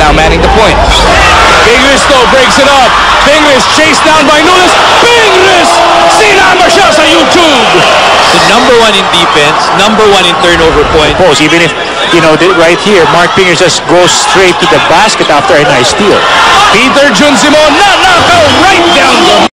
now manning the point. Pingris though breaks it up. Pingris chased down by Nunes. Pingris! Sinan siya sa YouTube! The number one in defense, number one in turnover point. Even if, you know, right here, Marc Pingris just goes straight to the basket after a nice steal. Peter June Simon not, not